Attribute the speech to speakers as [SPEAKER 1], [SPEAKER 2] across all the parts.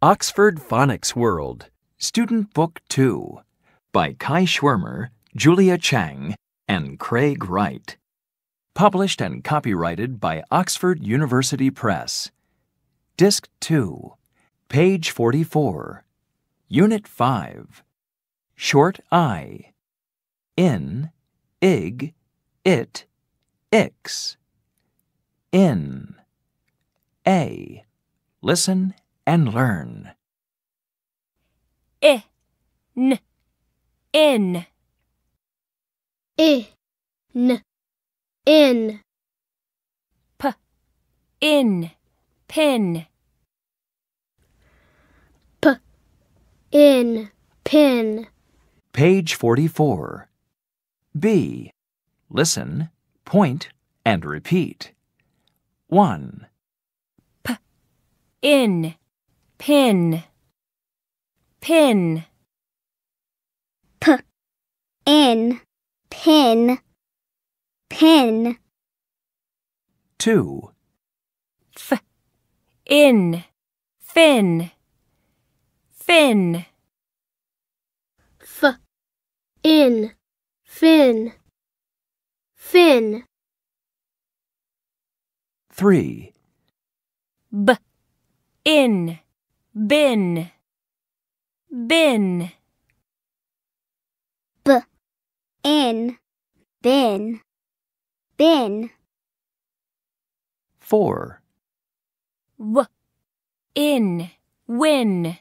[SPEAKER 1] Oxford Phonics World, Student Book 2, by Kaj Schwermer, Julia Chung, and Craig Wright. Published and copyrighted by Oxford University Press. Disc 2, page 44, Unit 5. Short I. In, ig, it, ix. In. A. Listen and learn.
[SPEAKER 2] I, n, in,
[SPEAKER 3] I, n, in,
[SPEAKER 2] p, in, pin,
[SPEAKER 3] p, in, pin,
[SPEAKER 1] Page 44. B. Listen, point, and repeat. 1, P,
[SPEAKER 2] in, pin, pin,
[SPEAKER 3] p, in, pin, pin,
[SPEAKER 1] 2,
[SPEAKER 2] f, in, fin, fin,
[SPEAKER 3] f, in, fin, fin,
[SPEAKER 1] 3,
[SPEAKER 2] b, in, bin, bin,
[SPEAKER 3] b, in, bin, bin,
[SPEAKER 1] 4,
[SPEAKER 2] w, in, win,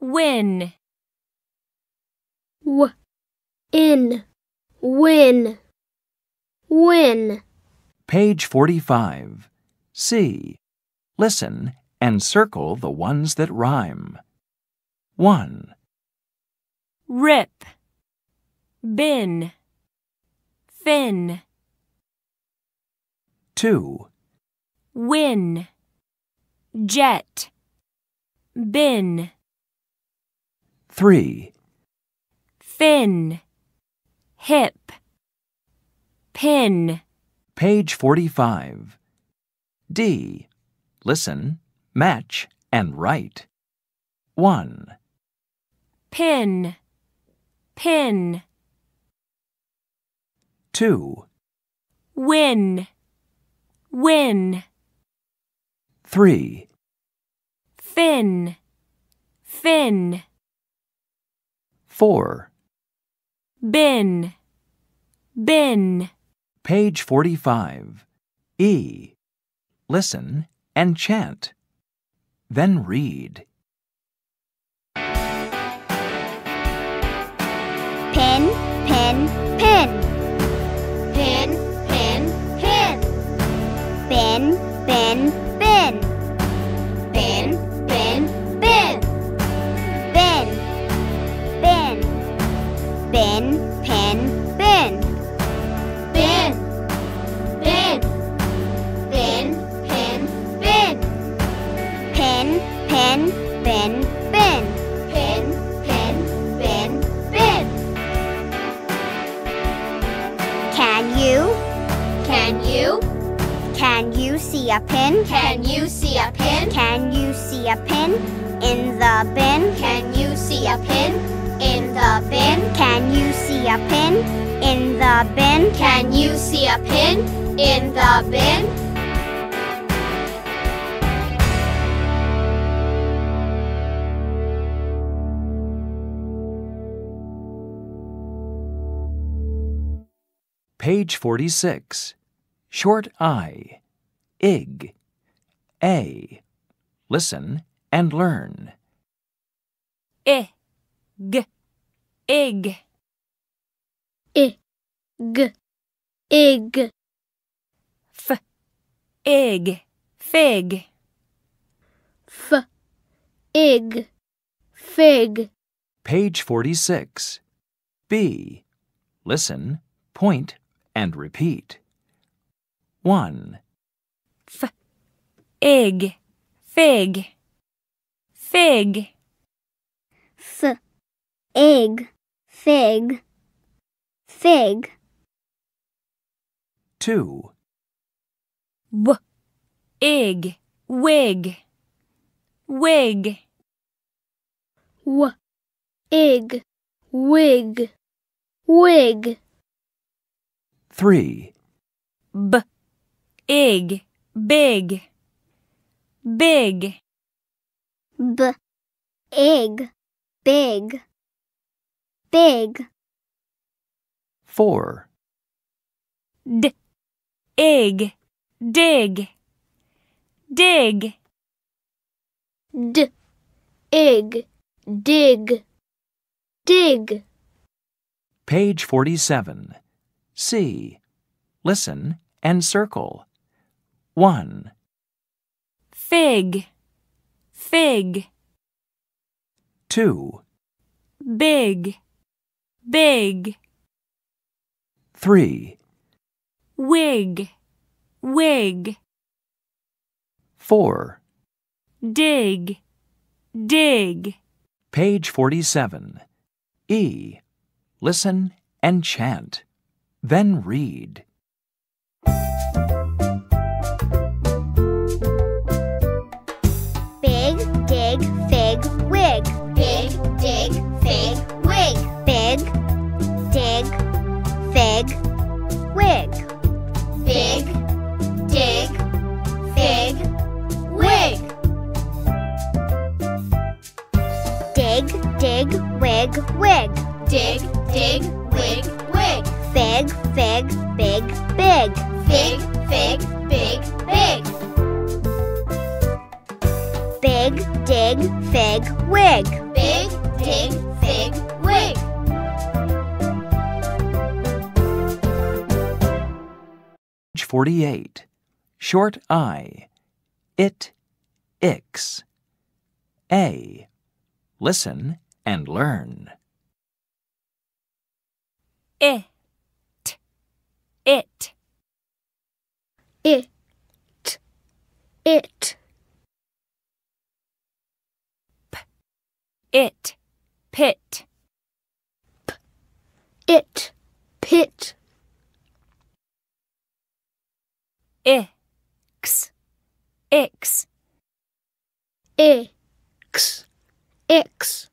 [SPEAKER 2] win,
[SPEAKER 3] w, in, win, win,
[SPEAKER 1] Page 45. C. Listen and circle the ones that rhyme. 1,
[SPEAKER 2] rip, bin, fin,
[SPEAKER 1] 2,
[SPEAKER 2] win, jet, bin,
[SPEAKER 1] 3,
[SPEAKER 2] fin, hip, pin,
[SPEAKER 1] Page 45. D. Listen, match, and write. 1,
[SPEAKER 2] pin, pin,
[SPEAKER 1] 2,
[SPEAKER 2] win, win,
[SPEAKER 1] 3,
[SPEAKER 2] fin, fin,
[SPEAKER 1] 4.
[SPEAKER 2] bin, bin,
[SPEAKER 1] Page 45. E. Listen and chant. Then read.
[SPEAKER 3] A pin? Can you see a pin? Can you see a pin in the bin? Can you see a pin in the bin? Can you see a pin in the bin? Can you see a pin in the bin?
[SPEAKER 1] Page 46. Short I. Ig. A. Listen and learn.
[SPEAKER 2] i, g, ig,
[SPEAKER 3] I, g, ig,
[SPEAKER 2] f, ig, fig,
[SPEAKER 3] f, ig, fig,
[SPEAKER 1] Page 46. B. Listen, point, and repeat. 1,
[SPEAKER 2] f, ig, fig, fig,
[SPEAKER 3] f, ig, fig, fig,
[SPEAKER 1] 2,
[SPEAKER 2] w, ig, wig, wig,
[SPEAKER 4] w, ig, wig, wig,
[SPEAKER 1] 3.
[SPEAKER 2] b, ig, big, big,
[SPEAKER 3] B, ig, big, big.
[SPEAKER 1] 4.
[SPEAKER 2] d, ig, dig, dig,
[SPEAKER 4] d, ig, dig, dig,
[SPEAKER 1] Page 47. C. Listen and circle. 1,
[SPEAKER 2] fig, fig,
[SPEAKER 1] 2,
[SPEAKER 2] big, big,
[SPEAKER 1] 3,
[SPEAKER 2] wig, wig,
[SPEAKER 1] 4.
[SPEAKER 2] dig, dig.
[SPEAKER 1] Page 47. E. Listen and chant. Then read.
[SPEAKER 3] Wig, wig. Dig, dig, wig, wig. Fig, fig, big, big. Fig, fig, big, big. Big, dig, fig, wig. Big, dig, fig, wig.
[SPEAKER 1] Page 48. Short I. It, ix. A. Listen and learn.
[SPEAKER 2] it, it,
[SPEAKER 4] it, it,
[SPEAKER 2] it, pit,
[SPEAKER 4] it, pit,
[SPEAKER 2] ix, ix,
[SPEAKER 4] ix, ix,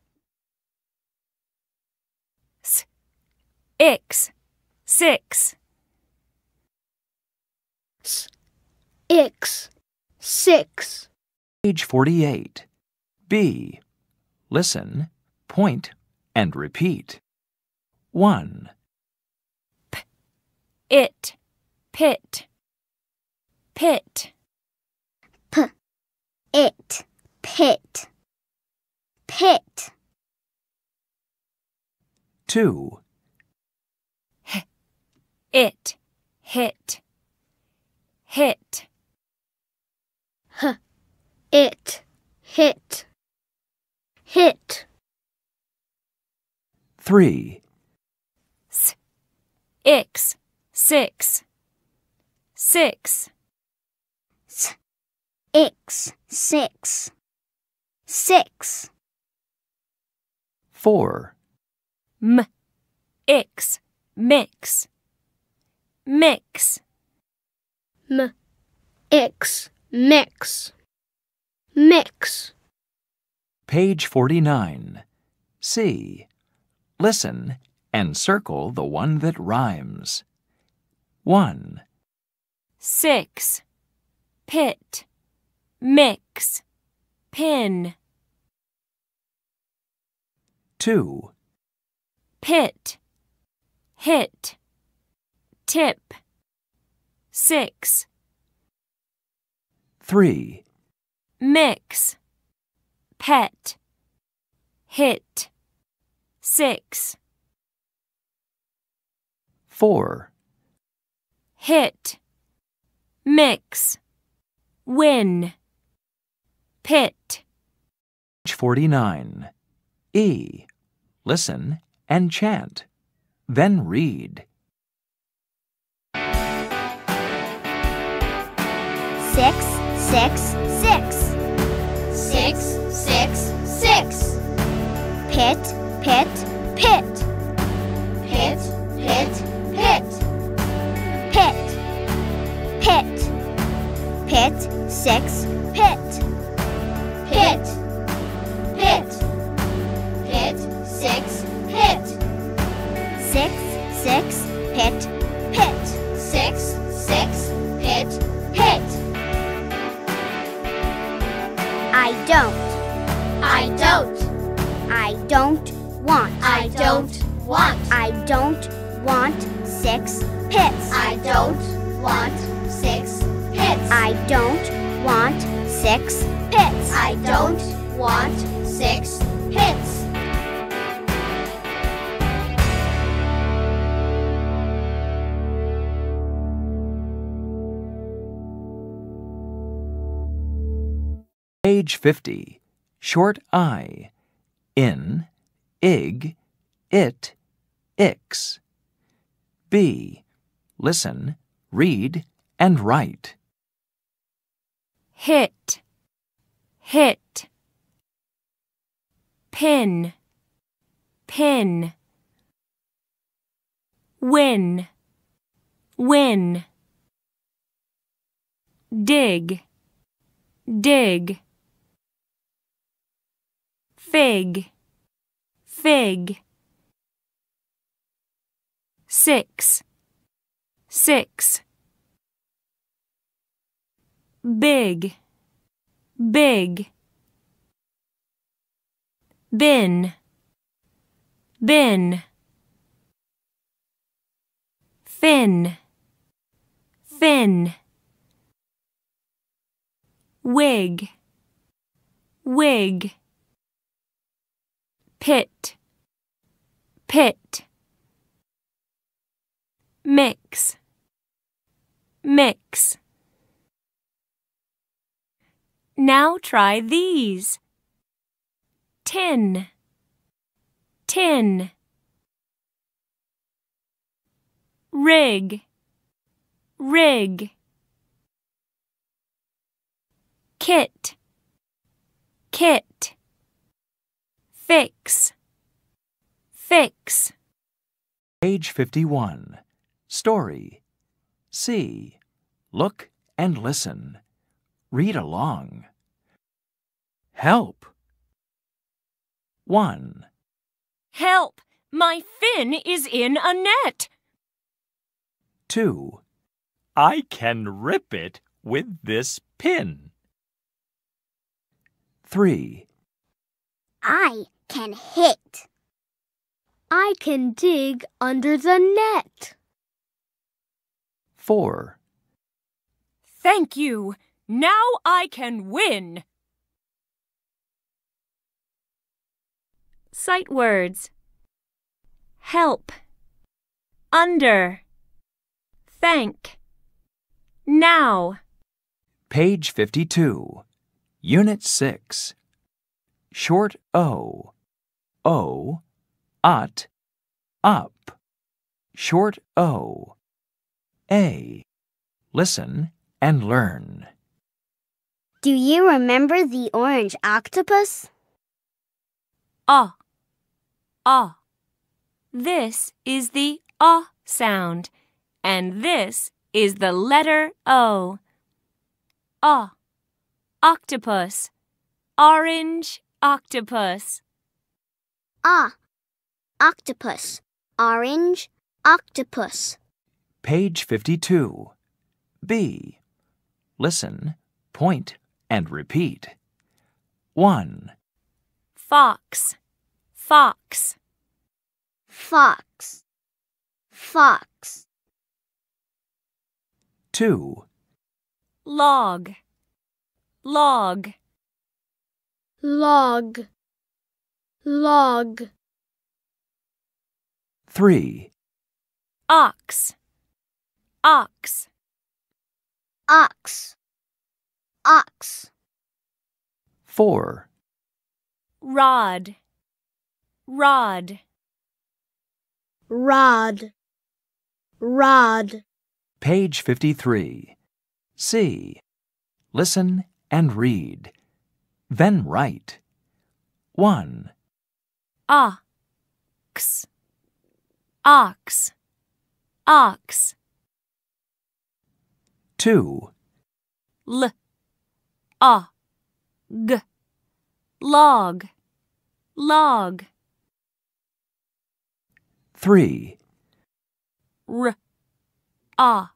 [SPEAKER 2] ix, six,
[SPEAKER 4] s, ix, six,
[SPEAKER 1] Page 48. B. Listen, point, and repeat. 1, P.
[SPEAKER 2] it, pit, pit, P.
[SPEAKER 3] It, pit, pit.
[SPEAKER 1] 2,
[SPEAKER 2] it, hit, hit,
[SPEAKER 4] it, hit, hit,
[SPEAKER 1] 3,
[SPEAKER 2] ix, six, six,
[SPEAKER 3] Ix, six, six.
[SPEAKER 1] 4,
[SPEAKER 2] m, ix, mix, mix,
[SPEAKER 4] m, ix, mix, mix,
[SPEAKER 1] Page 49. C. Listen and circle the one that rhymes. 1,
[SPEAKER 2] six, pit, mix, pin,
[SPEAKER 1] 2,
[SPEAKER 2] pit, hit, tip, six,
[SPEAKER 1] 3,
[SPEAKER 2] mix, pet, hit, six,
[SPEAKER 1] 4,
[SPEAKER 2] hit, mix, win, pit,
[SPEAKER 1] Page 49. E. Listen and chant. Then read.
[SPEAKER 3] six, six, six. Six, six, six. Pit, pit, pit. Pit, pit, pit. Pit, pit. Pit, six, pit. Pit, pit. Pit, six, pit. Six, six, pit, pit. Six, six, I don't. I don't I don't want. I don't want. I don't want six pits. I don't want six pits. I don't want six pits. I don't want six pits.
[SPEAKER 1] Page 50. Short I. In, ig, it, ix. B. Listen, read, and write.
[SPEAKER 2] hit, hit. Pin, pin. Win, win. Dig, dig. Fig, fig. Six, six. Big, big. Bin, bin. Fin, fin. Wig, wig. Pit, pit. Mix, mix. Now try these. Tin, tin. Rig, rig. Kit, kit. Fix, fix.
[SPEAKER 1] Page 51. Story. See. Look and listen. Read along. Help. 1,
[SPEAKER 2] Help! My fin is in a net.
[SPEAKER 1] 2,
[SPEAKER 5] I can rip it with this pin.
[SPEAKER 1] 3,
[SPEAKER 3] I can hit.
[SPEAKER 4] I can dig under the net.
[SPEAKER 1] 4,
[SPEAKER 2] Thank you. Now I can win. Sight words. Help. Under. Thank. Now.
[SPEAKER 1] Page 52. Unit 6. Short O. O. Ut. Up. Short O. A. Listen and learn.
[SPEAKER 3] Do you remember the orange octopus?
[SPEAKER 2] Ah. Ah. This is the ah sound, and this is the letter O. Ah. Octopus. Orange octopus.
[SPEAKER 3] Ah. Octopus. Orange octopus.
[SPEAKER 1] Page 52. B. Listen, point, and repeat. 1,
[SPEAKER 2] Fox. Fox.
[SPEAKER 3] Fox. Fox.
[SPEAKER 1] 2,
[SPEAKER 2] Log. Log.
[SPEAKER 4] Log. Log.
[SPEAKER 1] 3,
[SPEAKER 2] Ox. Ox.
[SPEAKER 3] Ox. Ox.
[SPEAKER 1] 4,
[SPEAKER 2] Rod. Rod.
[SPEAKER 4] Rod. Rod.
[SPEAKER 1] Page 53. C. Listen and read. Then write. 1,
[SPEAKER 2] Ox. Ox. Ox.
[SPEAKER 1] 2,
[SPEAKER 2] L. A. G. Log. Log.
[SPEAKER 1] 3,
[SPEAKER 2] R. A.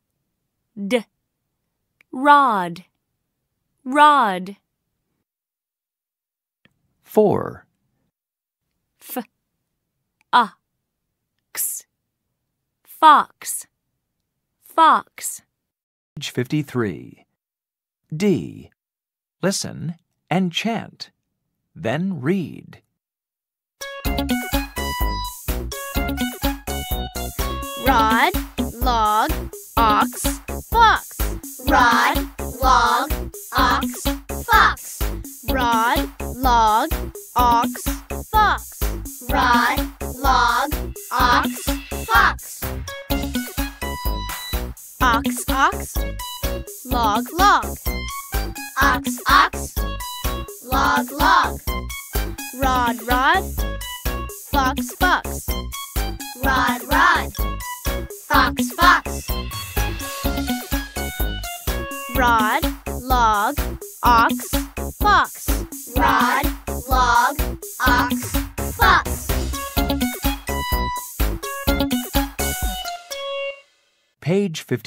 [SPEAKER 2] D. Rod. Rod.
[SPEAKER 1] 4,
[SPEAKER 2] F, ox, fox, fox.
[SPEAKER 1] page 53. D. Listen and chant. Then read.
[SPEAKER 4] Rod, log, ox,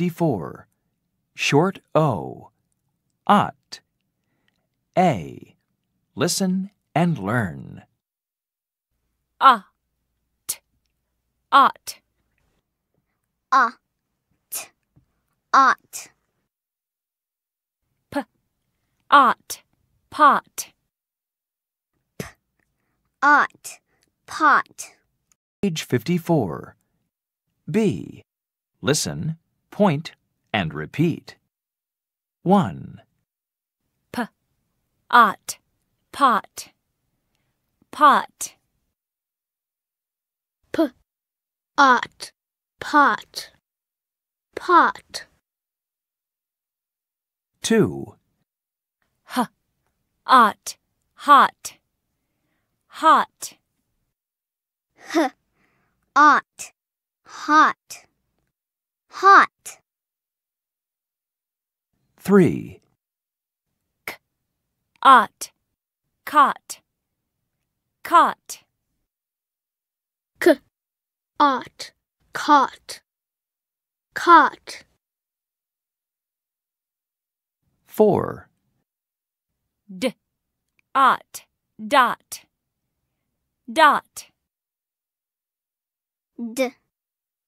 [SPEAKER 1] 54. Short O. Ot. A. Listen and learn.
[SPEAKER 2] Ah, t, ot,
[SPEAKER 3] Ot. Ot.
[SPEAKER 2] ot, pot,
[SPEAKER 3] Ot. Pot.
[SPEAKER 1] Page 54. B. Listen, point, and repeat. 1, P.
[SPEAKER 2] ot, pot, pot, P.
[SPEAKER 4] Ot, pot. Pot.
[SPEAKER 1] 2,
[SPEAKER 2] h, ot, hot, hot, H.
[SPEAKER 3] Ot. Hot. Hot.
[SPEAKER 1] 3,
[SPEAKER 2] ot, cot, cot,
[SPEAKER 4] K. Ot. Cot. Cot.
[SPEAKER 1] 4,
[SPEAKER 2] d, ot, dot, dot,
[SPEAKER 3] D.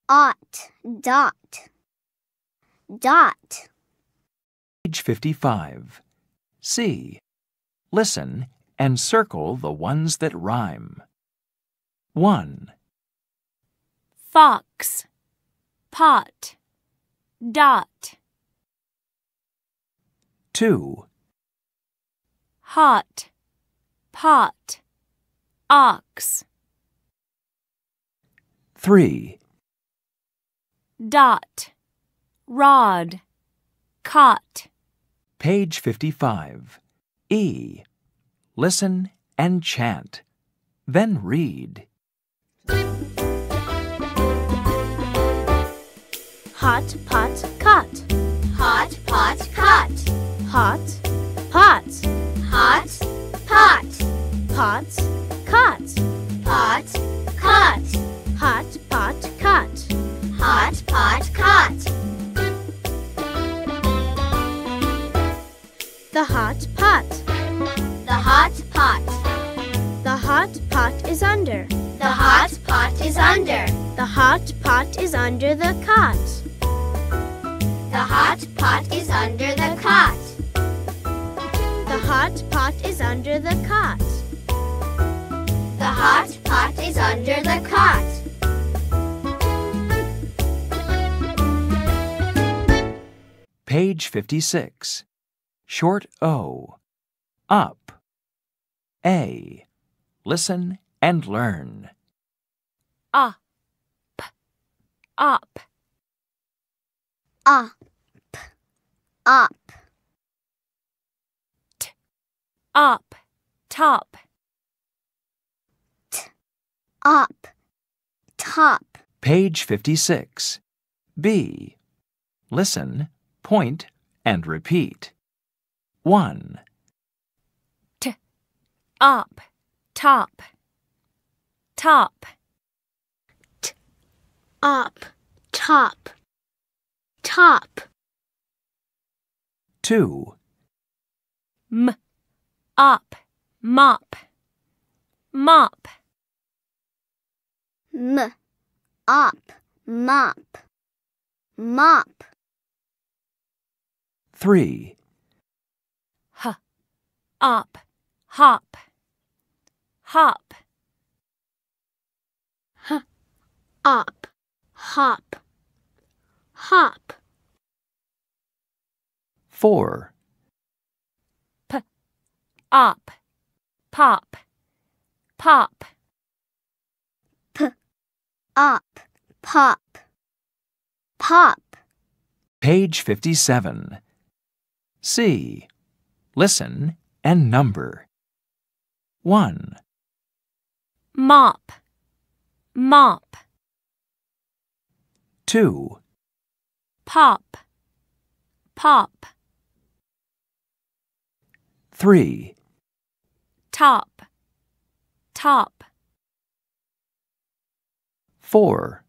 [SPEAKER 3] Ot. Dot. Dot.
[SPEAKER 1] Page 55. C. Listen and circle the ones that rhyme. 1,
[SPEAKER 2] fox, pot, dot,
[SPEAKER 1] 2,
[SPEAKER 2] hot, pot, ox,
[SPEAKER 1] 3,
[SPEAKER 2] dot, rod, cot,
[SPEAKER 1] page 55. E. Listen and chant. Then read.
[SPEAKER 4] Hot pot cot.
[SPEAKER 3] Hot pot cot.
[SPEAKER 4] Hot pot.
[SPEAKER 3] Hot pot.
[SPEAKER 4] Pot cot.
[SPEAKER 3] Pot cot.
[SPEAKER 4] Hot pot cot.
[SPEAKER 3] Hot pot cot.
[SPEAKER 4] The hot pot.
[SPEAKER 3] The hot pot.
[SPEAKER 4] The hot pot is under.
[SPEAKER 3] The hot pot is under.
[SPEAKER 4] The hot pot is under the cot.
[SPEAKER 3] The hot pot is under the cot.
[SPEAKER 4] The hot pot is under the cot.
[SPEAKER 3] The hot pot is under the cot.
[SPEAKER 1] Page 56. Short O. Up. A. Listen and learn.
[SPEAKER 2] up, up,
[SPEAKER 3] Up. Up.
[SPEAKER 2] up, top,
[SPEAKER 3] Up. Top.
[SPEAKER 1] Page 56. B. Listen, point, and repeat. 1, T,
[SPEAKER 2] up, top, top, T,
[SPEAKER 4] Up. Top. Top.
[SPEAKER 1] 2,
[SPEAKER 2] m, up, mop, mop,
[SPEAKER 3] M, up, mop, mop.
[SPEAKER 1] 3.
[SPEAKER 2] h, op, hop, hop, H,
[SPEAKER 4] Op, hop, hop.
[SPEAKER 1] 4.
[SPEAKER 2] P, op, pop, pop, P,
[SPEAKER 3] Op, pop, pop.
[SPEAKER 1] Page 57. C. Listen and number. 1,
[SPEAKER 2] mop, mop,
[SPEAKER 1] 2,
[SPEAKER 2] pop, pop,
[SPEAKER 1] 3,
[SPEAKER 2] top, top,
[SPEAKER 1] 4.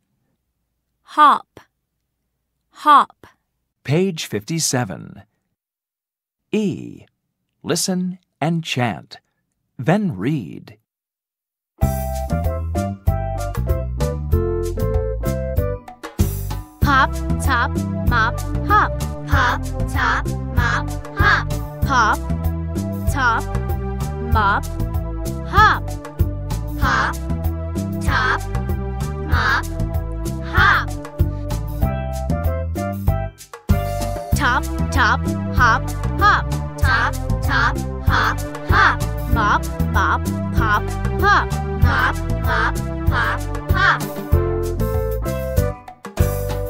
[SPEAKER 2] hop, hop,
[SPEAKER 1] Page 57. E. Listen and chant. Then read.
[SPEAKER 4] Pop, top, mop, hop.
[SPEAKER 3] Pop, top, mop, hop.
[SPEAKER 4] Pop, top, mop, hop.
[SPEAKER 3] Pop, top, mop, hop.
[SPEAKER 4] Top, hop, hop.
[SPEAKER 3] Top, top, hop, hop.
[SPEAKER 4] Mop, mop, pop, pop.
[SPEAKER 3] Mop, mop, pop, pop.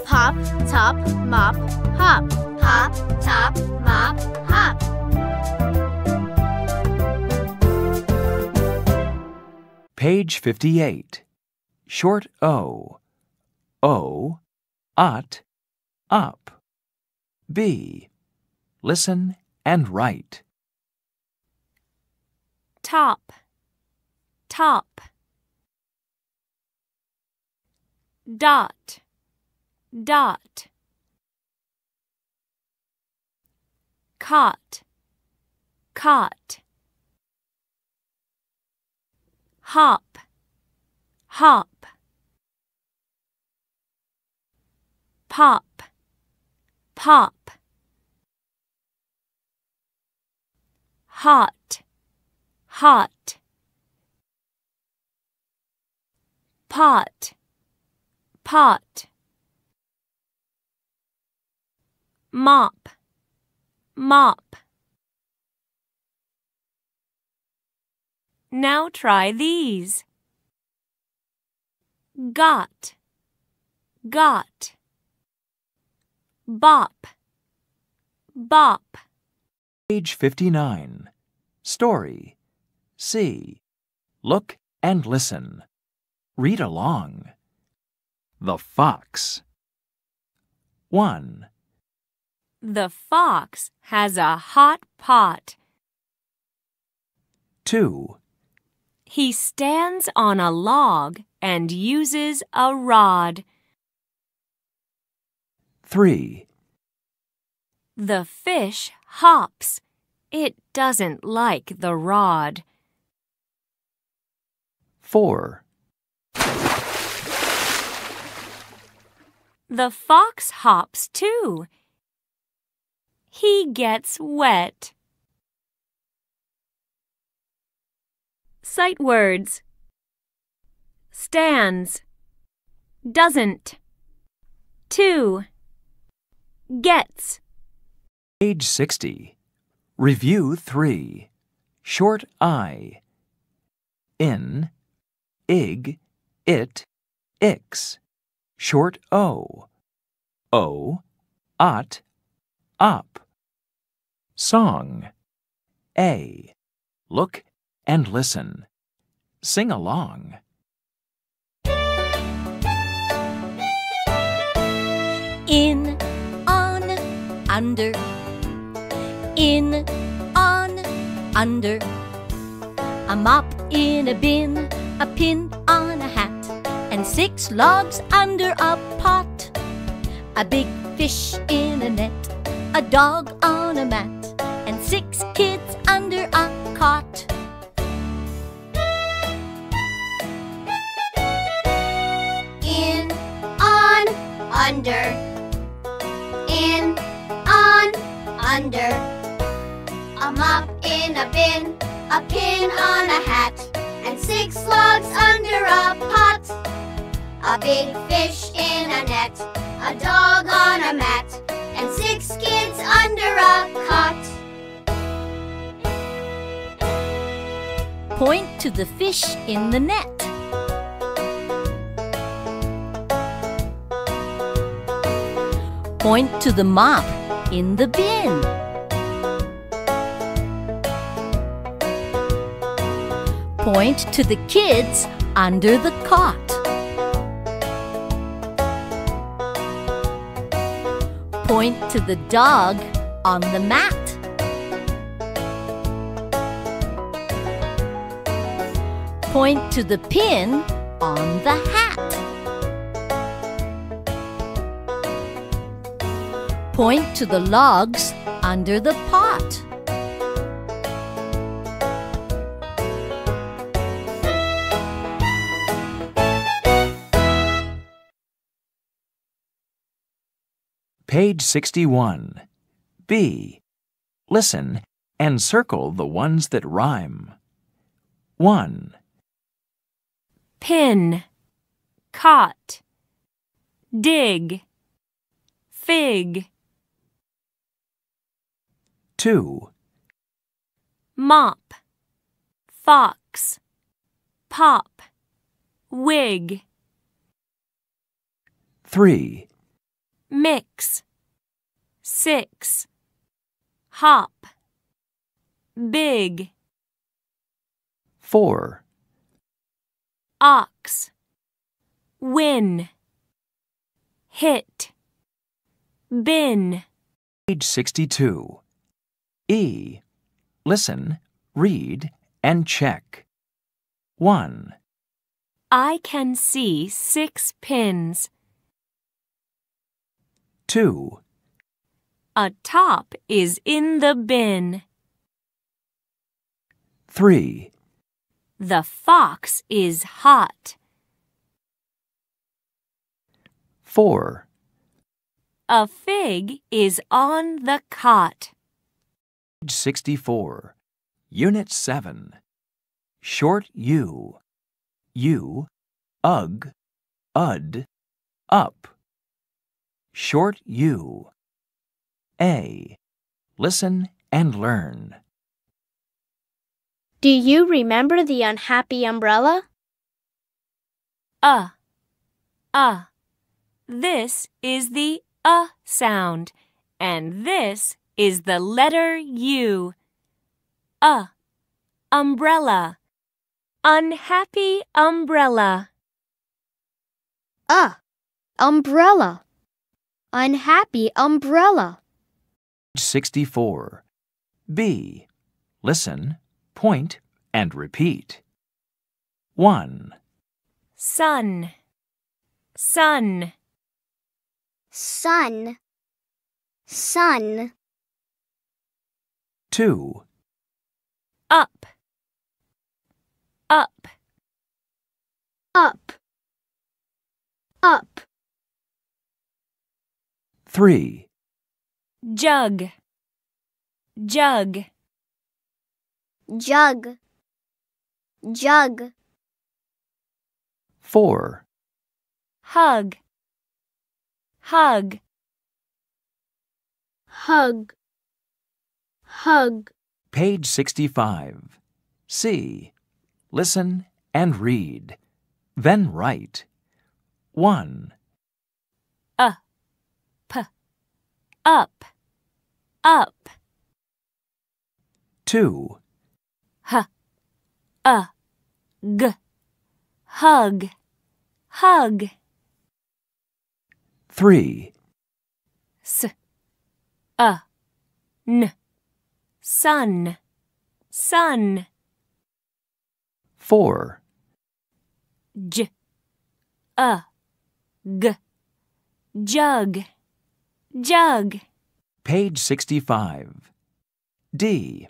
[SPEAKER 4] Pop, top, mop, hop.
[SPEAKER 3] Pop, top, mop, hop.
[SPEAKER 1] Page 58. Short O. O. Ot. Up. B. Listen and write.
[SPEAKER 2] top, top, dot, dot, cot, cot, hop, hop, pop, pop, hot, hot, pot, pot, mop, mop. Now try these. Got, got, bop, bop.
[SPEAKER 1] Page 59. Story. C. Look and listen. Read along. The Fox. 1,
[SPEAKER 2] The fox has a hot pot.
[SPEAKER 1] 2,
[SPEAKER 2] He stands on a log and uses a rod.
[SPEAKER 1] 3,
[SPEAKER 2] The fish hops. It doesn't like the rod.
[SPEAKER 1] 4,
[SPEAKER 2] The fox hops too. He gets wet. Sight words stands, doesn't, two, gets.
[SPEAKER 1] Page 60. Review 3. Short I. In, ig, it, ix. Short O. O, ot, op. Song. A. Look and listen. Sing along.
[SPEAKER 6] In, on, under in, on, under. A mop in a bin, a pin on a hat, and six logs under a pot. A big fish in a net, a dog on a mat, and six kids under a cot.
[SPEAKER 3] In, on, under. In, on, under. A mop in a bin, a pin on a hat, and six logs under a pot. A big fish in a net, a dog on a mat, and six kids under a cot.
[SPEAKER 6] Point to the fish in the net. Point to the mop in the bin. Point to the kids under the cot. Point to the dog on the mat. Point to the pin on the hat. Point to the logs under the pot.
[SPEAKER 1] Page 61. B. Listen and circle the ones that rhyme. 1,
[SPEAKER 2] pin, cot, dig, fig,
[SPEAKER 1] 2,
[SPEAKER 2] mop, fox, pop, wig,
[SPEAKER 1] 3,
[SPEAKER 2] mix, six, hop, big,
[SPEAKER 1] 4,
[SPEAKER 2] ox, win, hit, bin,
[SPEAKER 1] Page 62. E. Listen, read, and check. 1,
[SPEAKER 2] I can see six pins.
[SPEAKER 1] 2,
[SPEAKER 2] A top is in the bin.
[SPEAKER 1] 3,
[SPEAKER 2] The fox is hot.
[SPEAKER 1] 4,
[SPEAKER 2] A fig is on the cot.
[SPEAKER 1] Page 64. Unit 7. Short U. U, ug, ud, up. Short U. A. Listen and learn.
[SPEAKER 4] Do you remember the unhappy umbrella?
[SPEAKER 2] Uh. Uh. This is the uh sound, and this is the letter U. Uh. Umbrella. Unhappy umbrella.
[SPEAKER 4] Uh, umbrella. Unhappy umbrella.
[SPEAKER 1] Page 64. B. Listen, point, and repeat. 1,
[SPEAKER 2] Sun. Sun.
[SPEAKER 3] Sun, sun,
[SPEAKER 1] 2,
[SPEAKER 2] Up. Up.
[SPEAKER 4] Up. Up.
[SPEAKER 1] 3,
[SPEAKER 2] Jug. Jug.
[SPEAKER 3] jug, jug,
[SPEAKER 1] 4,
[SPEAKER 2] Hug. Hug.
[SPEAKER 4] Hug. Hug.
[SPEAKER 1] Page 65. C. Listen and read. Then write. 1,
[SPEAKER 2] Uh. P. Up. Up.
[SPEAKER 1] 2,
[SPEAKER 2] H. Uh. Hug. Hug.
[SPEAKER 1] 3,
[SPEAKER 2] S. Uh. N. Sun. Sun.
[SPEAKER 1] 4,
[SPEAKER 2] J. Uh. Jug. Jug.
[SPEAKER 1] Page 65. D.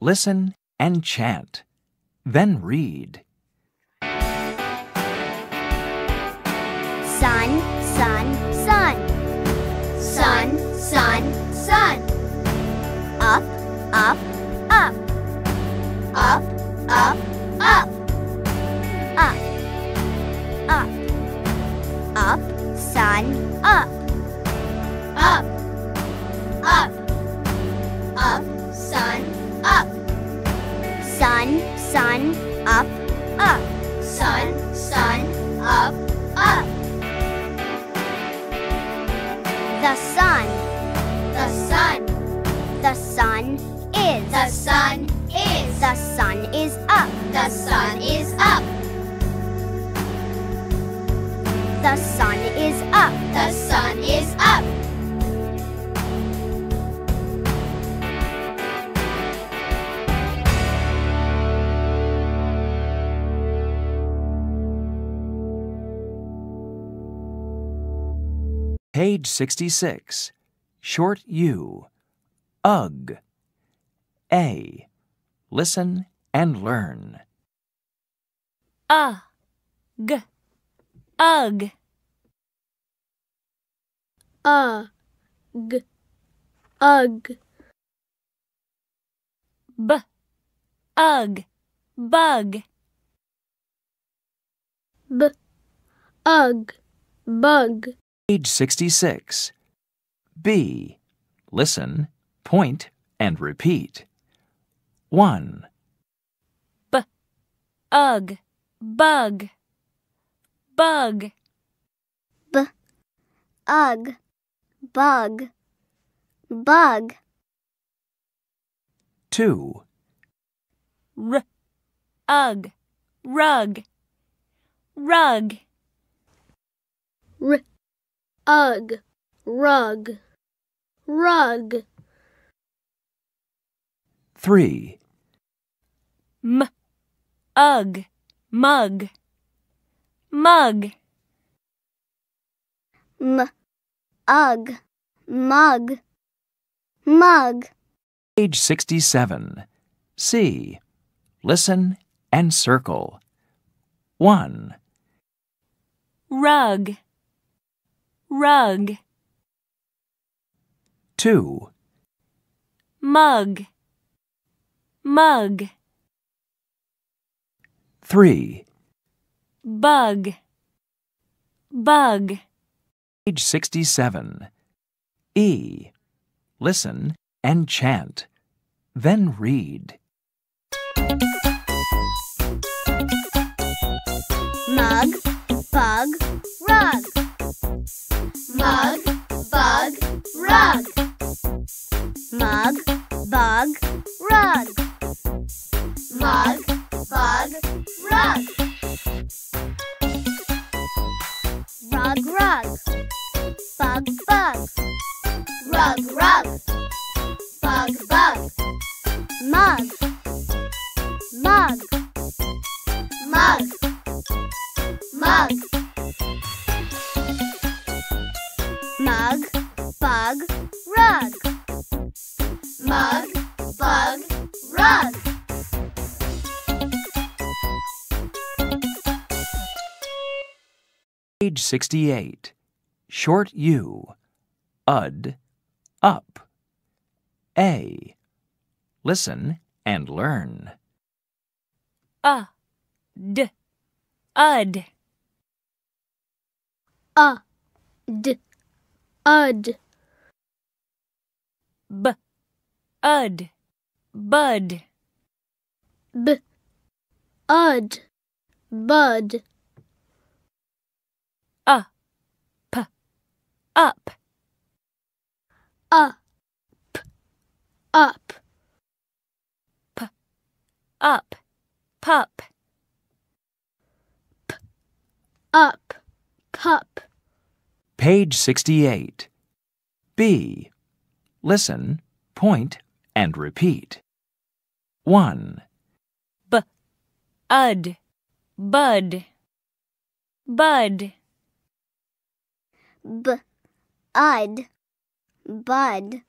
[SPEAKER 1] Listen and chant. Then read.
[SPEAKER 3] sun, sun, sun. sun, The sun is. The sun is up. The sun is up. The sun is up. The sun is up.
[SPEAKER 1] Page 66. Short U. Ugh. A. Listen and learn.
[SPEAKER 2] G. Ugh.
[SPEAKER 4] uh, g, ugh,
[SPEAKER 2] B. Ugh. Bug.
[SPEAKER 4] b, ugh, bug,
[SPEAKER 1] Page 66. B. Listen, point, and repeat. 1,
[SPEAKER 2] Ugh. Bug. Bug.
[SPEAKER 3] Ugh. Bug. Bug.
[SPEAKER 1] 2,
[SPEAKER 2] R. Ugh. Rug. Rug.
[SPEAKER 4] r, ugh, rug, rug,
[SPEAKER 1] 3,
[SPEAKER 2] M. Ugh. Mug. Mug.
[SPEAKER 3] M. Ugh. Mug. Mug.
[SPEAKER 1] Page 67. C. Listen and circle. 1,
[SPEAKER 2] Rug. Rug.
[SPEAKER 1] 2,
[SPEAKER 2] Mug. Mug.
[SPEAKER 1] 3.
[SPEAKER 2] Bug. Bug.
[SPEAKER 1] Page 67. E. Listen and chant. Then read.
[SPEAKER 3] Mug. Bug. Rug. Mug. Bug. Rug. Mug. Bug. Rug. Mug. Bug. Rug. Rug. Rug. Bug. Bug. Rug. Rug. Bug. Bug. Mug. Mug. Mug. Mug. Mug, bug, rug. Mug, bug, rug.
[SPEAKER 1] Page 68. Short U. Ud. Up. A. Listen and learn.
[SPEAKER 2] Uh. D. Ud.
[SPEAKER 4] uh, d, ud,
[SPEAKER 2] B. Ud. Bud.
[SPEAKER 4] b, ud, bud,
[SPEAKER 2] Uh. P. Up.
[SPEAKER 4] up, up,
[SPEAKER 2] Up. Pup.
[SPEAKER 4] up, pup,
[SPEAKER 1] Page 68. B. Listen, point, and repeat. 1, B,
[SPEAKER 2] Ud. Bud. Bud.
[SPEAKER 3] B, ud, bud,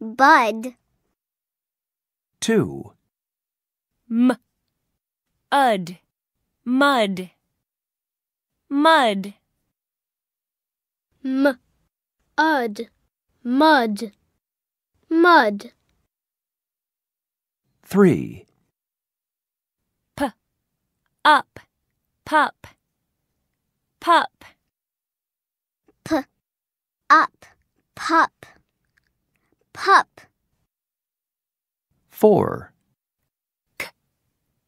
[SPEAKER 3] bud.
[SPEAKER 1] 2,
[SPEAKER 2] M. Ud. Mud. Mud.
[SPEAKER 4] m, ud, mud, mud.
[SPEAKER 1] 3.
[SPEAKER 2] p Up, pup, pup.
[SPEAKER 3] Up, pup, pup.
[SPEAKER 1] 4.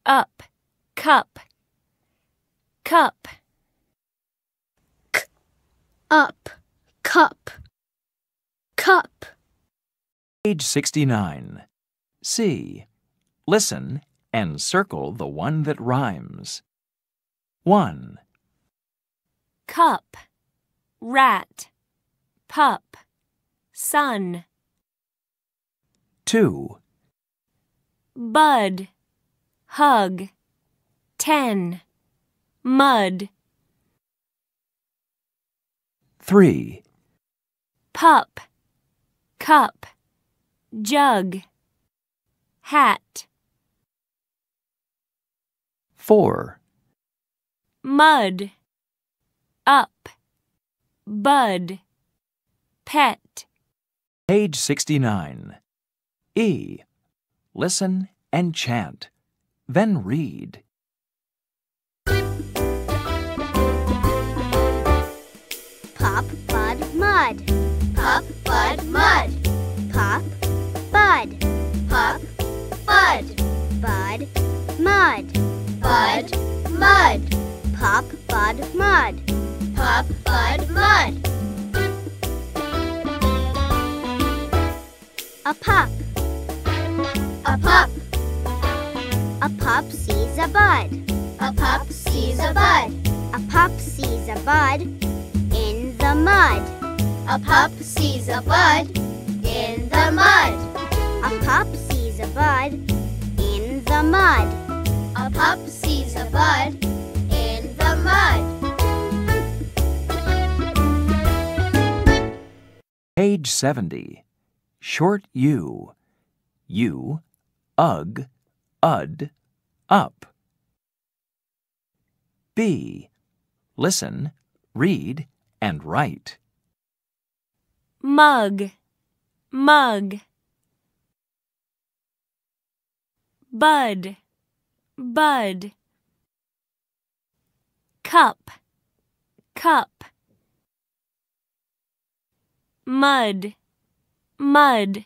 [SPEAKER 2] Up, cup, cup.
[SPEAKER 4] Up, cup, cup.
[SPEAKER 1] Page 69. C. Listen and circle the one that rhymes. 1,
[SPEAKER 2] Cup, rat, pup, sun.
[SPEAKER 1] 2,
[SPEAKER 2] Bud, hug, ten, mud.
[SPEAKER 1] 3,
[SPEAKER 2] Pup, cup, jug, hat.
[SPEAKER 1] 4,
[SPEAKER 2] mud, up, bud, pet.
[SPEAKER 1] Page 69. E. Listen and chant. Then read.
[SPEAKER 3] Pop, bud, mud. Pop, bud, mud. Pop, bud. Pop, bud. Bud, mud. Bud, mud. Pop, bud, mud. Pop, bud, mud. A pup. A pup. A pup sees a bud. A pup sees a bud. A pup sees a bud in the mud. A pup sees a bud in the mud. A pup sees a bud in the mud. A pup sees a bud in the mud.
[SPEAKER 1] Page 70. Short U. U, ug, ud, up. B. Listen, read, and write.
[SPEAKER 2] Mug, mug. Bud, bud. Cup, cup. Mud, mud.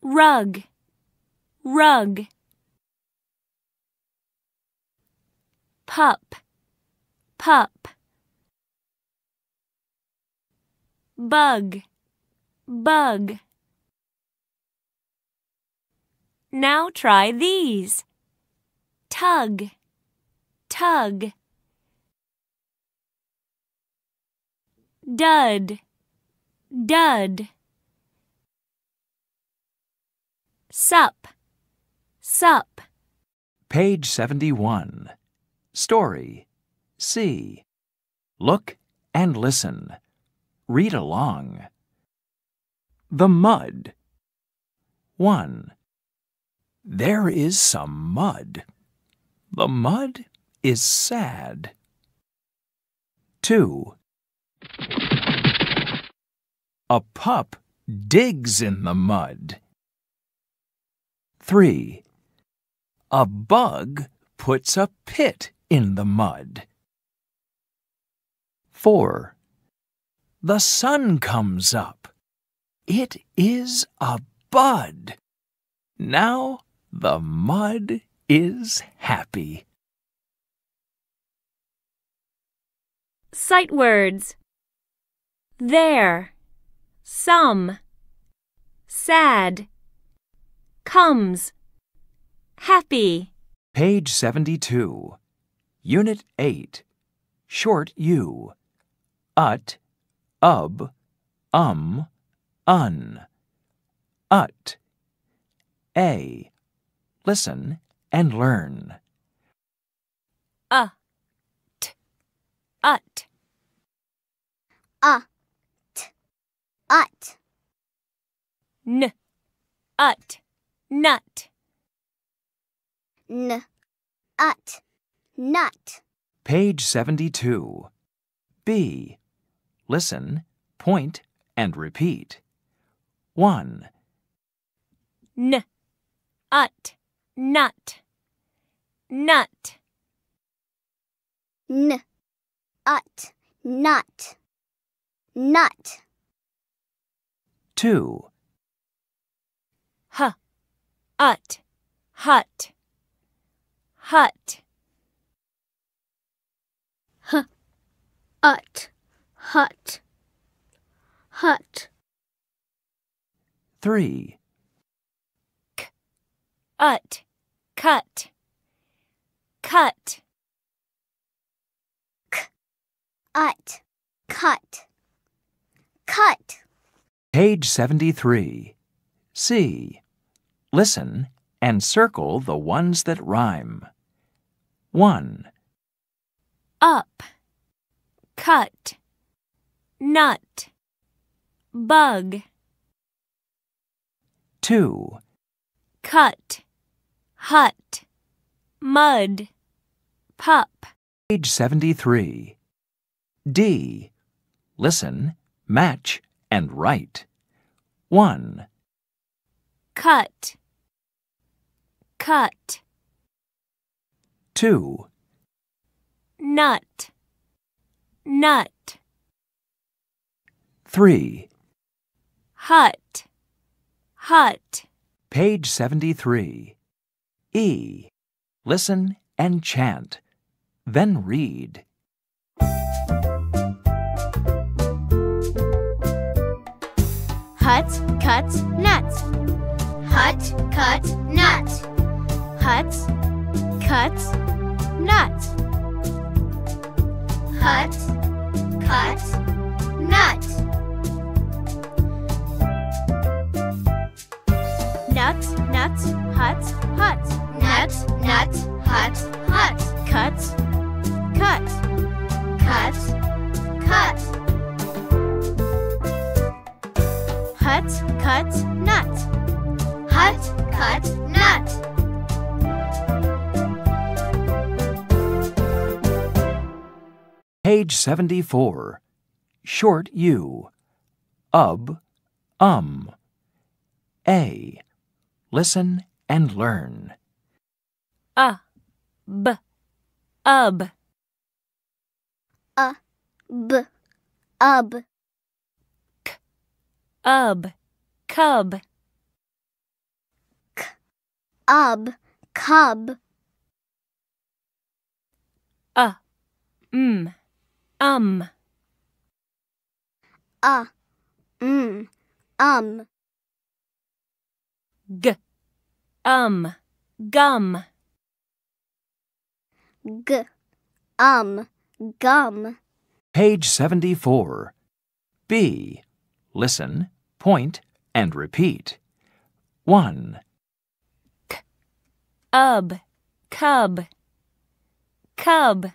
[SPEAKER 2] Rug, rug. Pup, pup. Bug, bug. Now try these. Tug, tug. Dud, dud. Sup, sup.
[SPEAKER 1] Page 71. Story. C. Look and listen. Read along. The mud. 1. There is some mud. The mud is sad. 2. A pup digs in the mud. 3. A bug puts a pit in the mud. 4. The sun comes up. It is a bud. Now the mud is happy.
[SPEAKER 2] Sight words. There, some, sad, comes, happy.
[SPEAKER 1] Page 72. Unit 8. Short U. Ut, ub, um, un. Ut. A. Listen and learn.
[SPEAKER 2] Uh, t, ut.
[SPEAKER 3] Uh, t, ut.
[SPEAKER 2] N, ut, nut.
[SPEAKER 3] N, ut, nut.
[SPEAKER 1] Page 72. B. Listen point, and repeat. 1,
[SPEAKER 2] N, ut, nut, nut.
[SPEAKER 3] N, ut, nut, nut.
[SPEAKER 1] 2,
[SPEAKER 2] H, ut, hut, hut.
[SPEAKER 4] Ut, hut, hut.
[SPEAKER 1] 3, K,
[SPEAKER 2] ut, cut, cut.
[SPEAKER 3] K, Ut, cut, cut.
[SPEAKER 1] Page 73. C. Listen and circle the ones that rhyme. 1,
[SPEAKER 2] up, cut, nut, bug,
[SPEAKER 1] 2,
[SPEAKER 2] cut, hut, mud, pup.
[SPEAKER 1] Page 73. D. Listen, match, and write. 1,
[SPEAKER 2] cut, cut,
[SPEAKER 1] 2,
[SPEAKER 2] nut, nut,
[SPEAKER 1] 3.
[SPEAKER 2] hut, hut.
[SPEAKER 1] Page 73. E. Listen and chant. Then read.
[SPEAKER 4] Hut, cut, nut.
[SPEAKER 3] Hut, cut, nut.
[SPEAKER 4] Hut, cut, nut.
[SPEAKER 3] Hut, cut, nut.
[SPEAKER 4] Nut, nut, hut, hut.
[SPEAKER 3] Nut, nut, hut, hut.
[SPEAKER 4] Cut, cut.
[SPEAKER 3] Cut, cut.
[SPEAKER 4] Hut, cut, nut.
[SPEAKER 3] Hut, cut, nut.
[SPEAKER 1] Page 74. Short U. Ub, um. A. Listen and learn.
[SPEAKER 2] A, b, ub,
[SPEAKER 3] B, ub.
[SPEAKER 2] Ub, cub, K,
[SPEAKER 3] Ub, cub.
[SPEAKER 2] a, m, um,
[SPEAKER 3] Uh, mm, um.
[SPEAKER 2] g, um, gum,
[SPEAKER 3] G, um, gum.
[SPEAKER 1] Page 74. B. Listen, point, and repeat. 1,
[SPEAKER 2] ub, cub, cub,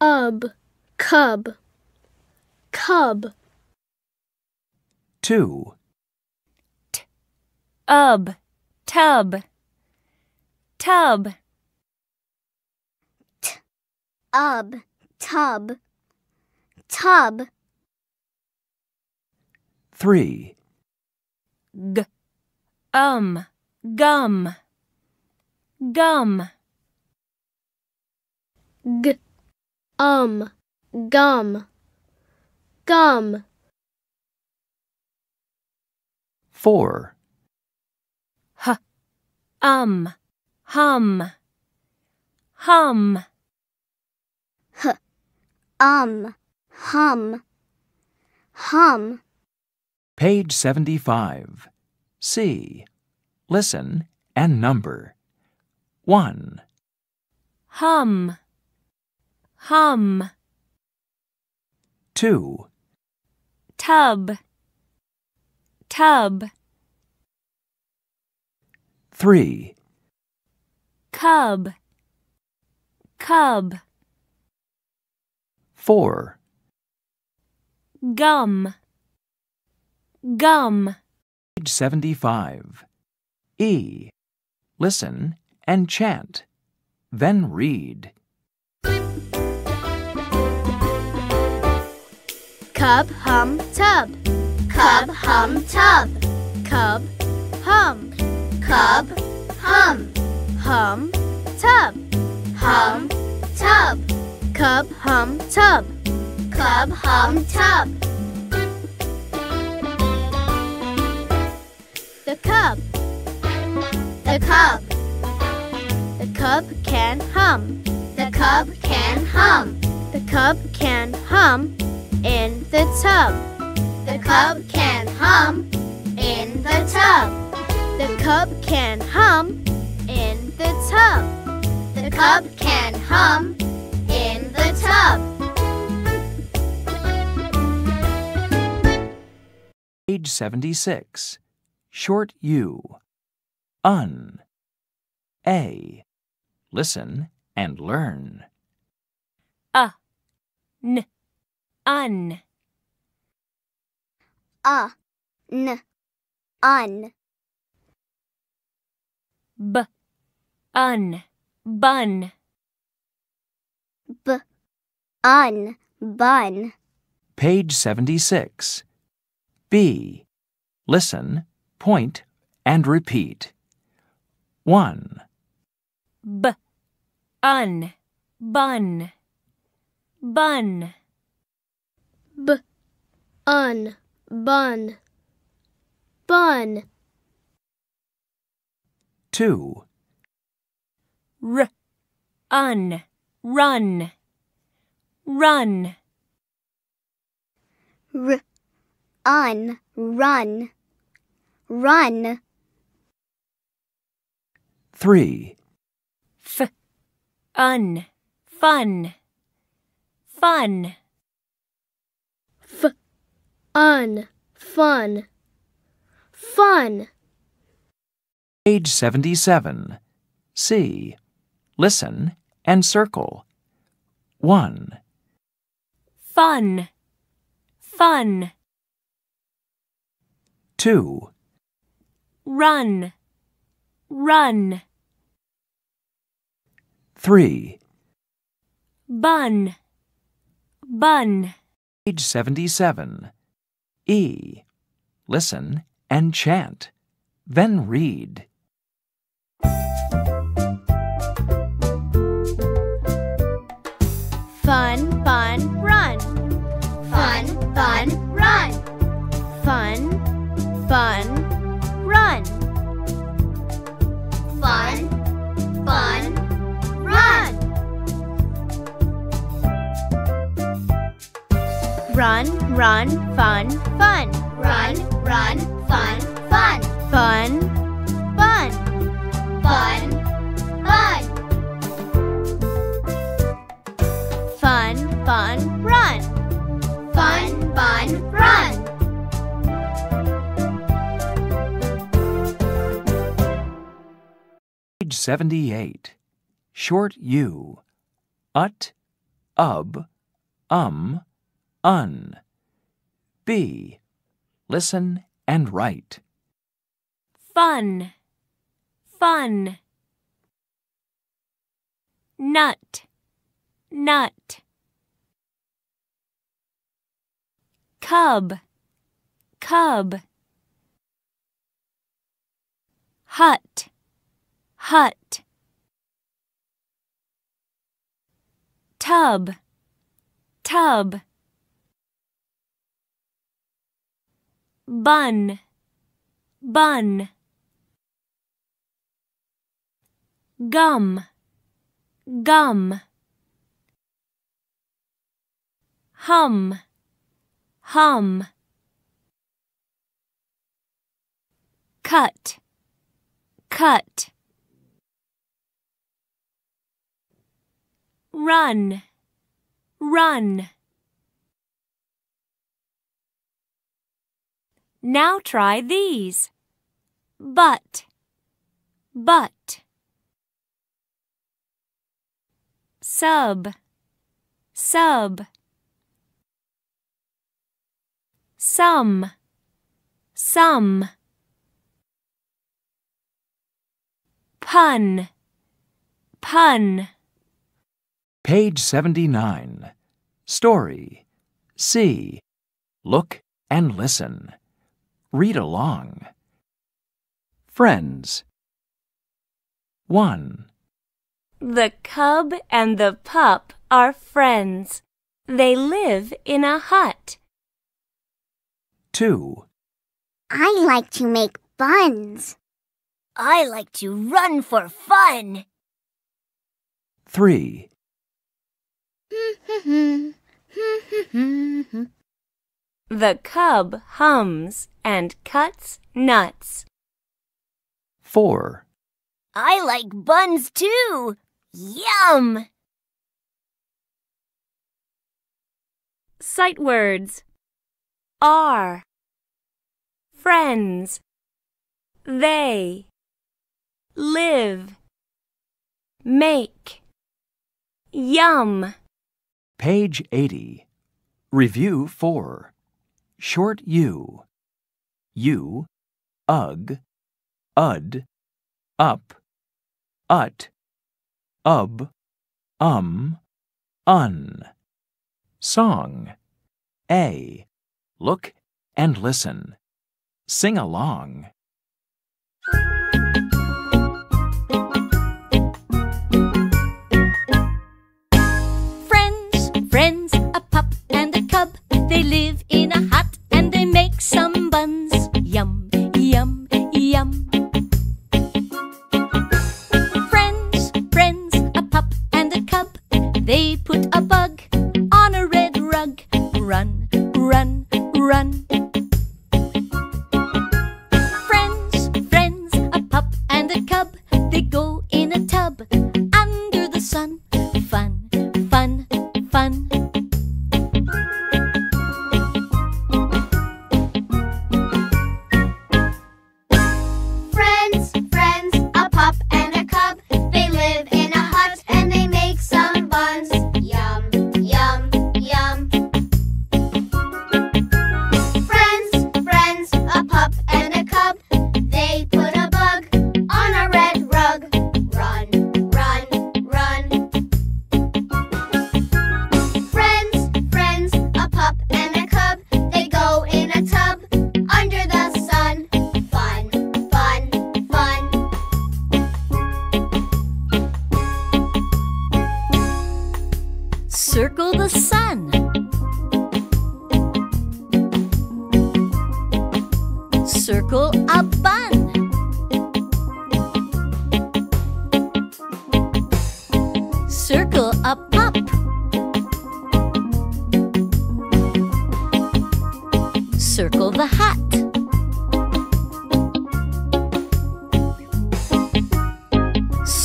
[SPEAKER 4] Ub, cub. Cub.
[SPEAKER 1] 2,
[SPEAKER 2] ub, tub, tub, T.
[SPEAKER 3] Ub, tub. Tub.
[SPEAKER 1] 3,
[SPEAKER 2] g, um, gum, gum,
[SPEAKER 4] G, um, gum. Gum.
[SPEAKER 1] 4,
[SPEAKER 2] h, um, hum, hum, H,
[SPEAKER 3] Um, hum. Hum.
[SPEAKER 1] Page 75. C. Listen and number. 1,
[SPEAKER 2] hum, hum,
[SPEAKER 1] 2,
[SPEAKER 2] tub, tub,
[SPEAKER 1] 3,
[SPEAKER 2] cub, cub,
[SPEAKER 1] 4,
[SPEAKER 2] gum, gum.
[SPEAKER 1] Page 75. E. Listen and chant. Then read.
[SPEAKER 4] Cub, hum, tub.
[SPEAKER 3] Cub hum tub.
[SPEAKER 4] Cub, hum.
[SPEAKER 3] Cub hum.
[SPEAKER 4] Hum, tub.
[SPEAKER 3] Hum tub.
[SPEAKER 4] Cub, hum, tub.
[SPEAKER 3] Cub hum tub.
[SPEAKER 4] The cub.
[SPEAKER 3] The cub.
[SPEAKER 4] The cub can hum.
[SPEAKER 3] The cub can hum.
[SPEAKER 4] The cub can hum in the tub.
[SPEAKER 3] The cub can hum in the tub.
[SPEAKER 4] The cub can hum in the tub.
[SPEAKER 3] The cub can hum in the tub.
[SPEAKER 1] Page 76. Short U. Un. A. Listen and learn.
[SPEAKER 2] A. N. Un.
[SPEAKER 3] Uh, n, un.
[SPEAKER 2] B. Un. Bun.
[SPEAKER 3] B, un, bun.
[SPEAKER 1] Page 76. B. Listen, point, and repeat. 1.
[SPEAKER 2] B. Un. Bun. Bun.
[SPEAKER 4] B, un, bun. Bun.
[SPEAKER 1] 2.
[SPEAKER 2] R. Un. Run. Run.
[SPEAKER 3] R, un, run. Run.
[SPEAKER 1] 3.
[SPEAKER 2] F. Un. Fun. Fun.
[SPEAKER 4] F, un, fun. Fun.
[SPEAKER 1] Page 77. C. Listen and circle. 1.
[SPEAKER 2] Fun. Fun.
[SPEAKER 1] 2.
[SPEAKER 2] Run. Run.
[SPEAKER 1] 3.
[SPEAKER 2] Bun. Bun.
[SPEAKER 1] Page 77. E. Listen and chant. Then read.
[SPEAKER 4] Run,
[SPEAKER 3] run,
[SPEAKER 4] fun, fun. Run,
[SPEAKER 3] run,
[SPEAKER 4] fun, fun.
[SPEAKER 3] Fun, fun.
[SPEAKER 4] Fun, fun.
[SPEAKER 3] Fun, fun,
[SPEAKER 4] run.
[SPEAKER 3] Fun, fun, run.
[SPEAKER 1] Page 78. Short U. Ut, ub, um, un. B. Listen and write.
[SPEAKER 2] Fun. Fun. Nut. Nut. Cub. Cub. Hut. Hut. Tub. Tub. Bun. Bun. Gum. Gum. Hum. Hum. Cut. Cut. Run. Run. Now try these. But. But. Sub. Sub. Some. Some. Pun. Pun.
[SPEAKER 1] Page 79. Story. See. Look and listen. Read along. Friends. 1.
[SPEAKER 2] The cub and the pup are friends. They live in a hut.
[SPEAKER 1] 2.
[SPEAKER 3] I like to make buns.
[SPEAKER 7] I like to run for fun.
[SPEAKER 1] 3.
[SPEAKER 2] The cub hums and cuts nuts.
[SPEAKER 1] 4.
[SPEAKER 7] I like buns too. Yum!
[SPEAKER 2] Sight words are friends they live make yum
[SPEAKER 1] Page 80. Review 4. Short U. U, ug, ud, up, ut, ub, um, un. Song. A. Look and listen. Sing along.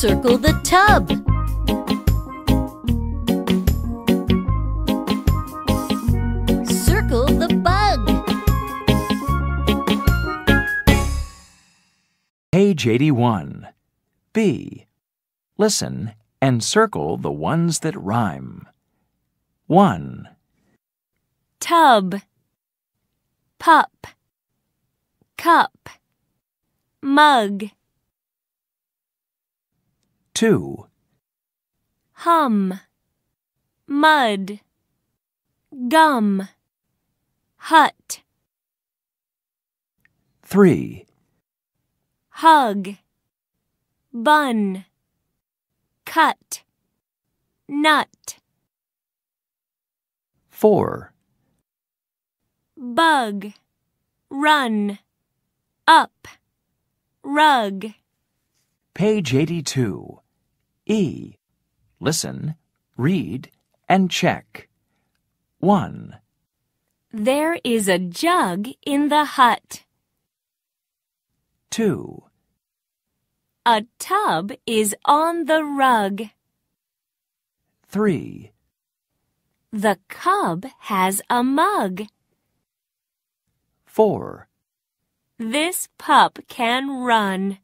[SPEAKER 6] Circle the tub. Circle the bug.
[SPEAKER 1] Page 81. B. Listen and circle the ones that rhyme. 1.
[SPEAKER 2] tub pup cup mug
[SPEAKER 1] 2.
[SPEAKER 2] hum. Mud. Gum. Hut.
[SPEAKER 1] 3.
[SPEAKER 2] hug. Bun. Cut. Nut.
[SPEAKER 1] 4.
[SPEAKER 2] bug. Run. Up. Rug.
[SPEAKER 1] Page 82. E. Listen, read, and check. 1.
[SPEAKER 2] there is a jug in the hut
[SPEAKER 1] 2.
[SPEAKER 2] a tub is on the rug
[SPEAKER 1] 3.
[SPEAKER 2] the cub has a mug
[SPEAKER 1] 4.
[SPEAKER 2] This pup can run.